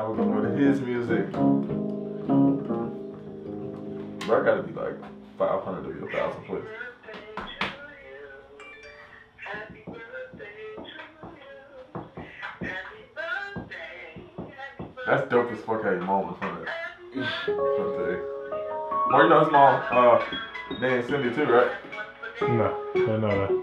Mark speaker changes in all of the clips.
Speaker 1: this music. Bro, I gotta be like 500 to be a thousand, please. That's dope as fuck how your mom was from that. Today. Well, you know his mom, uh, Dan Cindy too, right?
Speaker 2: No, I know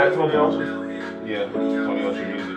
Speaker 1: Is it at Tony?
Speaker 3: Yeah, Tony Music.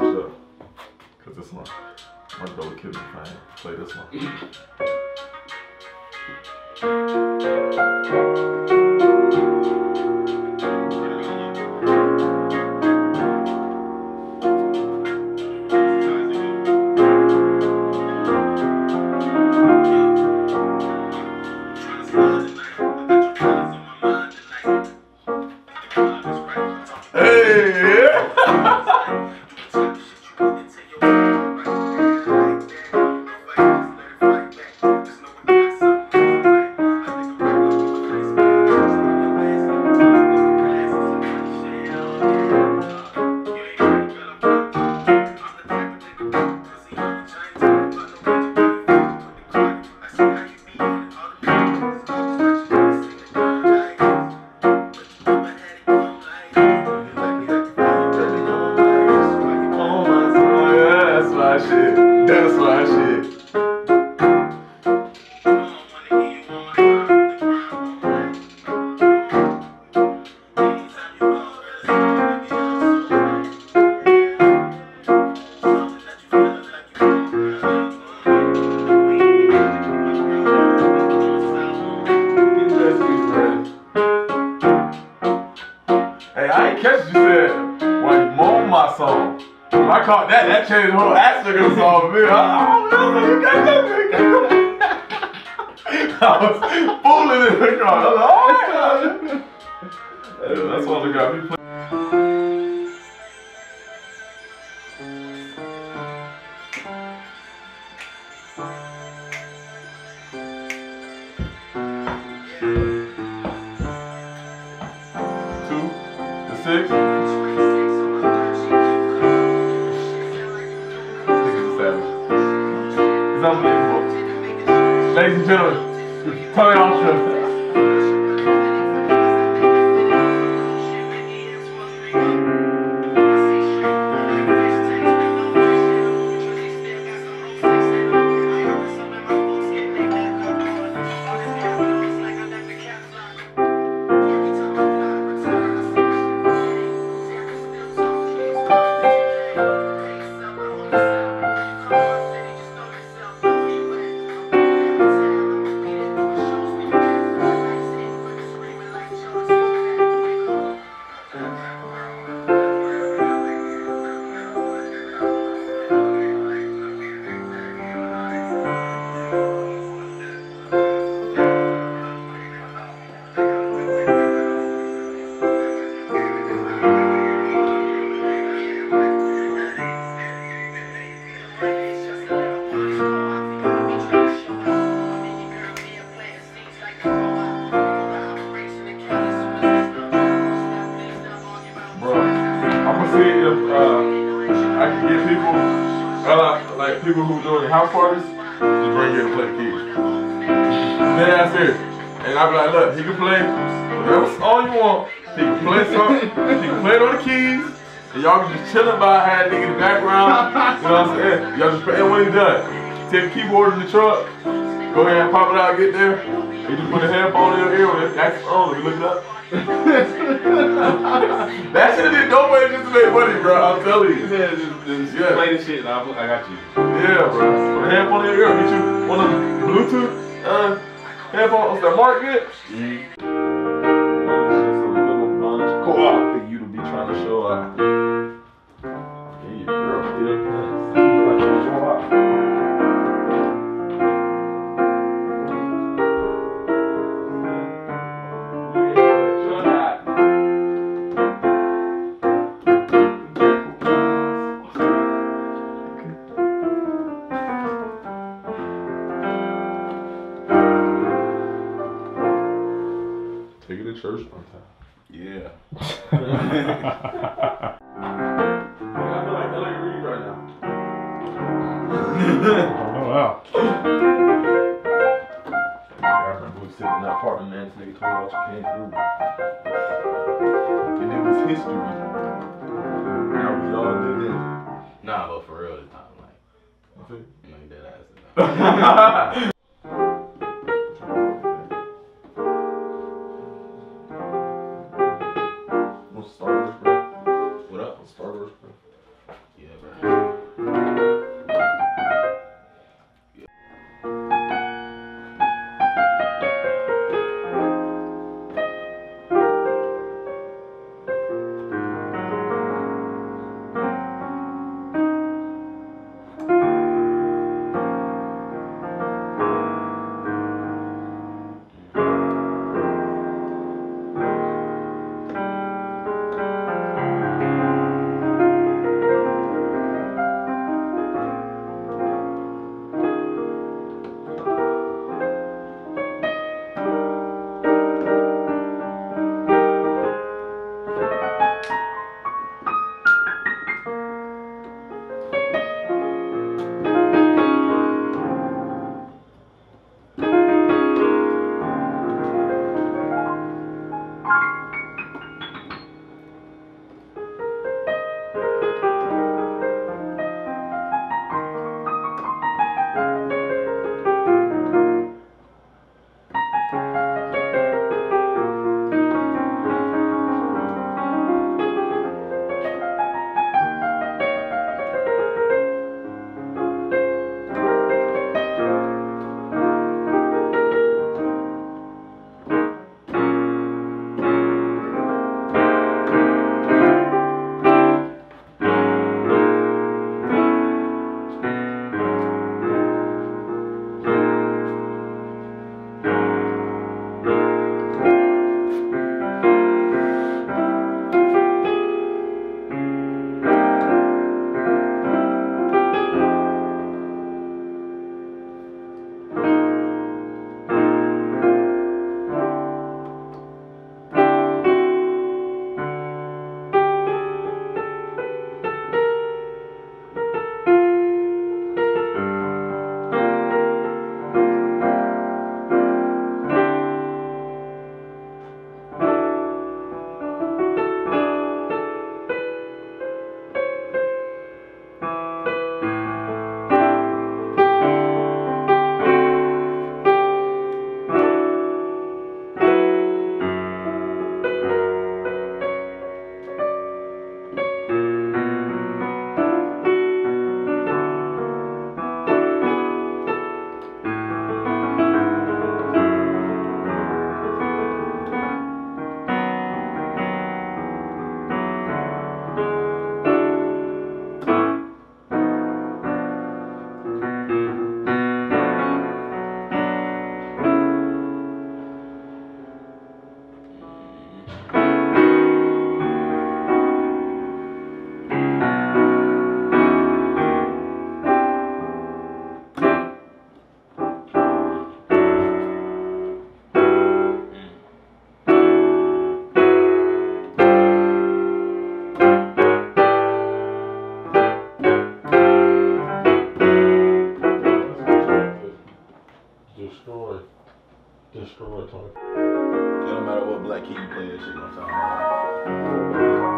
Speaker 1: this. Cause this one, my girl would kill me if play this one. That's my shit. Hey, I ain't catch you said you moan my song. I caught that, that changed the whole aspect of the song for me. I, was fooling in the car. I was like. Oh, yeah, that's all they got me playing. Two, the six. And gentlemen, Tony parties, just bring here to play the keys. Then ass here. And I'll be like, look, he can play whatever all you want. He can play something. He can play it on the keys. And y'all can just chillin' by, a nigga in the background. You know what I'm saying? Y'all just play, and when he's done, take the keyboard in the truck, go ahead and pop it out, get there. You just put a headphone in your ear, that's on. You look it up. that should have been no way just to make money, bro. I'm telling you.
Speaker 3: Yeah, just, just
Speaker 1: Yeah.
Speaker 3: play the shit I'll, I got you.
Speaker 1: Yeah, bro. Put a headphone in your ear. Get you one of them Bluetooth uh, headphones that Mark get. Co-op Yeah. I feel like L.A. Reid right now.
Speaker 2: Oh, wow.
Speaker 1: I we sitting in that apartment, man. This nigga told us you came through. And it was history. Now we all did this.
Speaker 3: Nah, but for real this time, like, you know, dead ass.
Speaker 2: destroy Tony.
Speaker 3: It don't matter what black key you play, shit gonna sound.